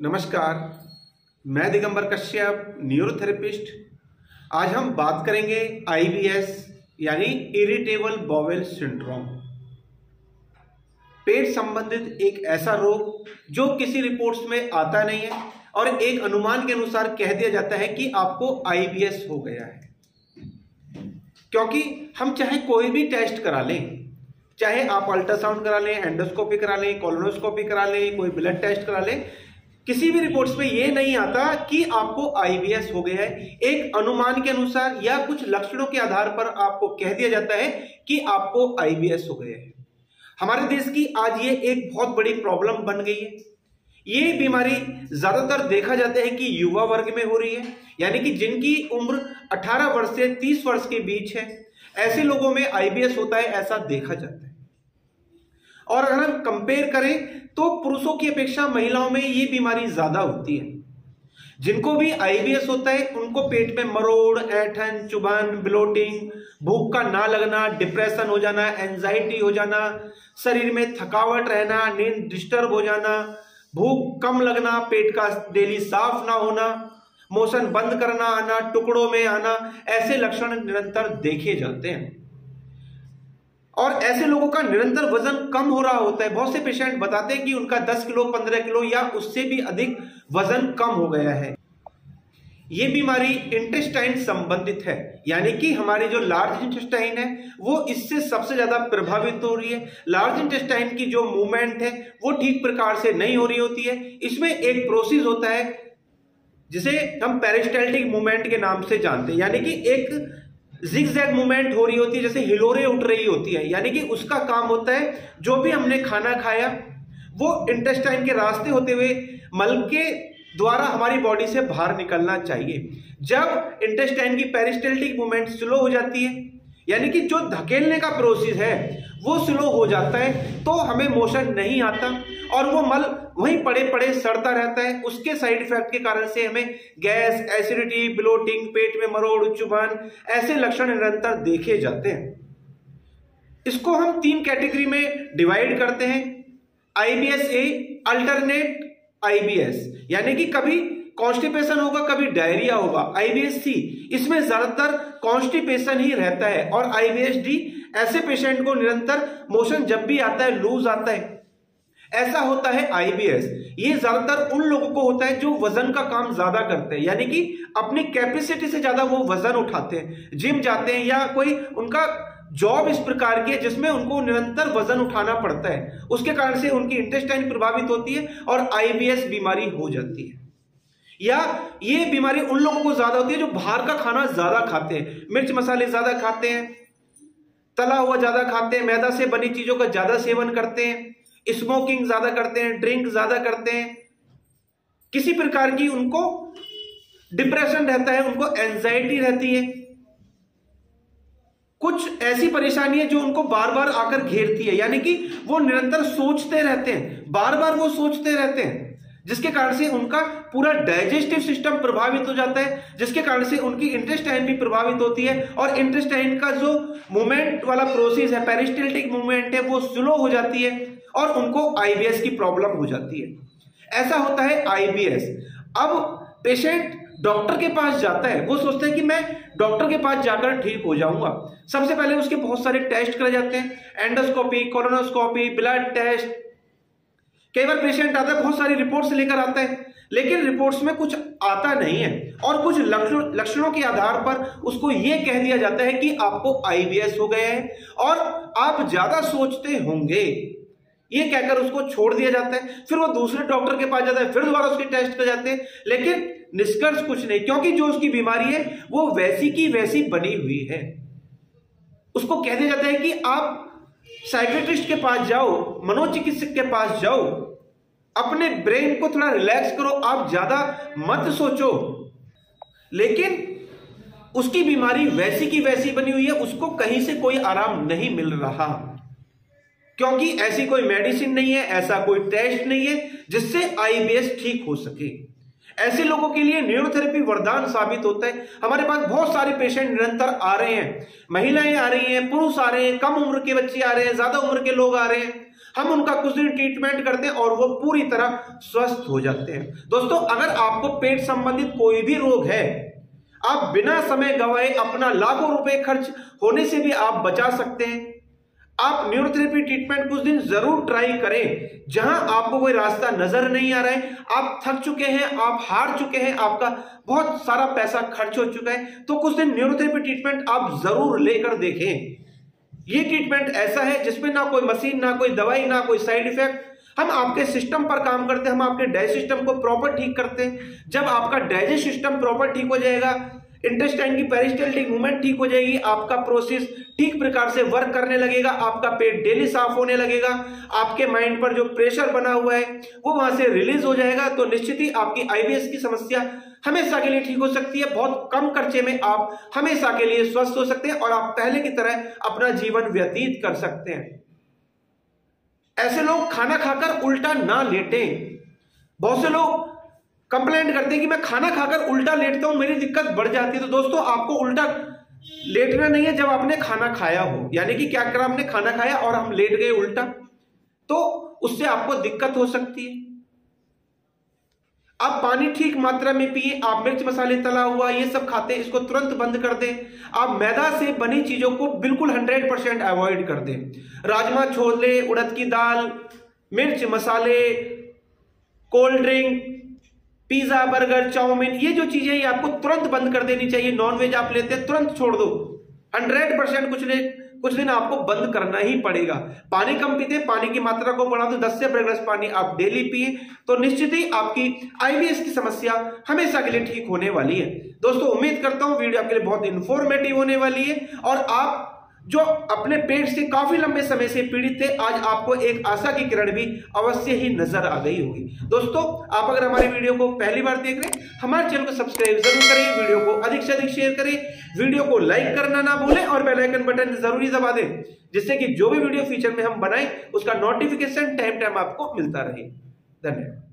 नमस्कार, मैं दिगंबर कश्यप न्यूरोथेरेपिस्ट आज हम बात करेंगे आईबीएस यानी इरिटेबल बॉवेल सिंड्रोम। पेट संबंधित एक ऐसा रोग जो किसी रिपोर्ट्स में आता नहीं है और एक अनुमान के अनुसार कह दिया जाता है कि आपको आईबीएस हो गया है। क्योंकि हम चाहे कोई भी टेस्ट करा लें, चाहे आप अल्ट्रासाउंड करा लें, एंडोस्कोपी करा लें, कोलोनोस्कोपी करा लें, कोई ब्लड टेस्ट करा लें किसी भी रिपोर्ट्स में यह नहीं आता कि आपको आईबीएस हो गया है। एक अनुमान के अनुसार या कुछ लक्षणों के आधार पर आपको कह दिया जाता है कि आपको आईबीएस हो गया है। हमारे देश की आज ये एक बहुत बड़ी प्रॉब्लम बन गई है। ये बीमारी ज़्यादातर देखा जाता है कि युवा वर्ग में हो रही है, यानी कि जिनकी उम्र 18 वर्ष से 30 वर्ष के बीच है, ऐसे लोगों में आईबीएस होता है, ऐसा देखा जाता है। और अगर हम कंपेयर करें तो पुरुषों की अपेक्षा महिलाओं में ये बीमारी ज़्यादा होती है। जिनको भी आईबीएस होता है, उनको पेट में मरोड़, ऐठन, चुबान, ब्लोटिंग, भूख का ना लगना डिप्रेशन हो जाना एंजाइटी हो जाना, शरीर में थकावट रहना, नींद डिस्टर्ब हो जाना, भूख कम लगना, पेट का डेली साफ़ ना होना, मोशन बंद करना, आना, टुकड़ों में आना, ऐसे लक्षण निरंतर देखे जाते हैं। और ऐसे लोगों का निरंतर वज़न कम हो रहा होता है। बहुत से पेशेंट बताते हैं कि उनका 10 किलो 15 किलो या उससे भी अधिक वज़न कम हो गया है। ये बीमारी इंटेस्टाइन संबंधित है। यानी कि हमारी जो लार्ज इंटेस्टाइन है, वो इससे सबसे ज़्यादा प्रभावित हो रही है। लार्ज इंटेस्टाइन की जो मूवमेंट है, वो ठीक प्रकार से नहीं हो रही होती है। इसमें एक प्रोसेस होता है, जिसे हम पेरिस्टाल्टिक मूवमेंट के नाम से जानते हैं। यानी कि एक जिग मूवमेंट हो रही होती है, जैसे हिलोरे उठ रही होती है। यानी कि उसका काम होता है, जो भी हमने खाना खाया, वो इंटेस्टाइन के रास्ते होते हुए मल के द्वारा हमारी बॉडी से बाहर निकलना चाहिए। जब इंटेस्टाइन की पेरिस्टेल्टिक मूवमेंट स्लो हो जाती है, यानी कि जो धकेलने का प्रोसेस है वो स्लो हो जाता है तो हमें मोशन नहीं आता और वो मल वहीं पड़े पड़े सड़ता रहता है। उसके साइड इफ़ेक्ट के कारण से हमें गैस एसिडिटी ब्लोटिंग पेट में मरोड़, चुभान, ऐसे लक्षण निरंतर देखे जाते हैं। इसको हम तीन कैटेगरी में डिवाइड करते हैं। आईबीएस ए अल्टरनेट आईबीएस यानी कि कभी कॉन्स्टिपेशन होगा, कभी डायरिया होगा। आईबीएस सी इसमें ज़्यादातर कॉन्स्टिपेशन ही रहता है और आईबीएस डी ऐसे पेशेंट को निरंतर मोशन जब भी आता है लूज आता है। ऐसा होता है आईबीएस ये ज़्यादातर उन लोगों को होता है जो वज़न का काम ज़्यादा करते हैं, यानी कि अपनी कैपेसिटी से ज़्यादा वो वज़न उठाते हैं। जिम जाते हैं या कोई उनका जॉब इस प्रकार की है जिसमें उनको निरंतर वज़न उठाना पड़ता है। उसके कारण से उनकी इंटेस्टाइन प्रभावित होती है और आईबीएस बीमारी हो जाती है। या ये बीमारी उन लोगों को ज़्यादा होती है जो बाहर का खाना ज़्यादा खाते हैं, मिर्च मसाले ज़्यादा खाते हैं तला हुआ ज़्यादा खाते हैं, मैदा से बनी चीज़ों का ज़्यादा सेवन करते हैं स्मोकिंग ज़्यादा करते हैं ड्रिंक ज़्यादा करते हैं। किसी प्रकार की उनको डिप्रेशन रहता है, उनको एंजाइटी रहती है। कुछ ऐसी परेशानी है जो उनको बार बार आकर घेरती है, यानी कि वो निरंतर सोचते रहते हैं बार बार वो सोचते रहते हैं। जिसके कारण से उनका पूरा डाइजेस्टिव सिस्टम प्रभावित हो जाता है, जिसके कारण से उनकी इंटेस्टाइन भी प्रभावित होती है और इंटेस्टाइन का जो मूवमेंट वाला प्रोसेस है पेरिस्टेल्टिक मूवमेंट है, वो स्लो हो जाती है और उनको आईबीएस की प्रॉब्लम हो जाती है। ऐसा होता है आईबीएस अब पेशेंट डॉक्टर के पास जाता है, वो सोचता है कि मैं डॉक्टर के पास जाकर ठीक हो जाऊँगा। सबसे पहले उसके बहुत सारे टेस्ट करे जाते हैं एंडोस्कोपी कोलोनोस्कोपी ब्लड टेस्ट कई बार पेशेंट आता है, बहुत सारी रिपोर्ट्स लेकर आता है, लेकिन रिपोर्ट्स में कुछ आता नहीं है। और कुछ लक्षणों के आधार पर उसको यह कह दिया जाता है कि आपको आईबीएस हो गया है और आप ज़्यादा सोचते होंगे। ये कहकर उसको छोड़ दिया जाता है। फिर वो दूसरे डॉक्टर के पास जाता है, फिर दोबारा उसके टेस्ट कर जाते हैं। लेकिन निष्कर्ष कुछ नहीं, क्योंकि जो उसकी बीमारी है, वो वैसी की वैसी बनी हुई है। उसको कह दिया जाता है कि आप साइकेट्रिस्ट के पास जाओ, मनोचिकित्सक के पास जाओ अपने ब्रेन को थोड़ा रिलैक्स करो, आप ज़्यादा मत सोचो। लेकिन उसकी बीमारी वैसी की वैसी बनी हुई है, उसको कहीं से कोई आराम नहीं मिल रहा। क्योंकि ऐसी कोई मेडिसिन नहीं है, ऐसा कोई टेस्ट नहीं है, जिससे आईबीएस ठीक हो सके। ऐसे लोगों के लिए न्यूरोथेरेपी वरदान साबित होता है। हमारे पास बहुत सारे पेशेंट निरंतर आ रहे हैं। महिलाएँ आ रही हैं, पुरुष आ रहे हैं, कम उम्र के बच्चे आ रहे हैं, ज़्यादा उम्र के लोग आ रहे हैं। हम उनका कुछ दिन ट्रीटमेंट करते हैं और वो पूरी तरह स्वस्थ हो जाते हैं। दोस्तों, अगर आपको पेट संबंधित कोई भी रोग है, आप बिना समय गवाए अपना लाखों रुपए खर्च होने से भी आप बचा सकते हैं। आप न्यूरोथेरेपी ट्रीटमेंट कुछ दिन ज़रूर ट्राई करें, जहाँ आपको कोई रास्ता नज़र नहीं आ रहा है। आप थक चुके हैं, आप हार चुके हैं, आपका बहुत सारा पैसा खर्च हो चुका है तो कुछ दिन न्यूरोथेरेपी ट्रीटमेंट आप ज़रूर लेकर देखें। ये ट्रीटमेंट ऐसा है जिसमें ना कोई मशीन, ना कोई दवाई, ना कोई साइड इफ़ेक्ट हम आपके सिस्टम पर काम करते हैं, हम आपके डाइजेस्ट सिस्टम को प्रॉपर ठीक करते हैं। जब आपका डाइजेस्ट सिस्टम प्रॉपर ठीक हो जाएगा इंटेस्टाइन की पेरिस्टल्टिक मूवमेंट ठीक हो जाएगी, आपका प्रोसेस ठीक प्रकार से वर्क करने लगेगा, आपका पेट डेली साफ़ होने लगेगा, आपके माइंड पर जो प्रेशर बना हुआ है, वो वहाँ से रिलीज़ हो जाएगा तो निश्चित ही आपकी आईबीएस की समस्या हमेशा के लिए ठीक हो सकती है, बहुत कम खर्चे में आप हमेशा के लिए स्वस्थ हो सकते हैं और आप पहले की तरह अपना जीवन व्यतीत कर सकते हैं। ऐसे लोग खाना खाकर उल्टा ना लेटें। बहुत से लोग कंप्लेंट करते हैं कि मैं खाना खाकर उल्टा लेटता हूँ, मेरी दिक्कत बढ़ जाती है। तो दोस्तों, आपको उल्टा लेटना नहीं है जब आपने खाना खाया हो। यानी कि क्या करा आपने खाना खाया और हम लेट गए उल्टा? तो उससे आपको दिक्कत हो सकती है। आप पानी ठीक मात्रा में पिए, आप मिर्च मसाले, तला हुआ ये सब खाते हैं, इसको तुरंत बंद कर दें। आप मैदा से बनी चीज़ों को बिल्कुल हंड्रेड परसेंट अवॉइड कर दें। राजमा छोले, उड़द की दाल, मिर्च मसाले, cold drink pizza, burger, chowmein, ये जो चीज़ें ये आपको तुरंत बंद कर देनी चाहिए। नॉन वेज आप लेते हैं तुरंत छोड़ दो। हंड्रेड परसेंट कुछ नहीं कुछ दिन आपको बंद करना ही पड़ेगा। पानी कम पीते, पानी की मात्रा को बढ़ा दो दस से ग्लास पानी आप डेली पिए। तो निश्चित ही आपकी आईबीएस की समस्या हमेशा के लिए ठीक होने वाली है। दोस्तों, उम्मीद करता हूँ, वीडियो आपके लिए बहुत इंफॉर्मेटिव होने वाली है। और आप जो अपने पेट से काफ़ी लंबे समय से पीड़ित थे, आज आपको एक आशा की किरण भी अवश्य ही नज़र आ गई होगी। दोस्तों, आप अगर हमारे वीडियो को पहली बार देख रहे हैं, हमारे चैनल को सब्सक्राइब ज़रूर करें, वीडियो को अधिक से अधिक शेयर करें, वीडियो को लाइक करना ना भूलें और बेल आइकन बटन ज़रूरी दबा दें, जिससे कि जो भी वीडियो फीचर में हम बनाए, उसका नोटिफिकेशन टाइम टाइम आपको मिलता रहे। धन्यवाद।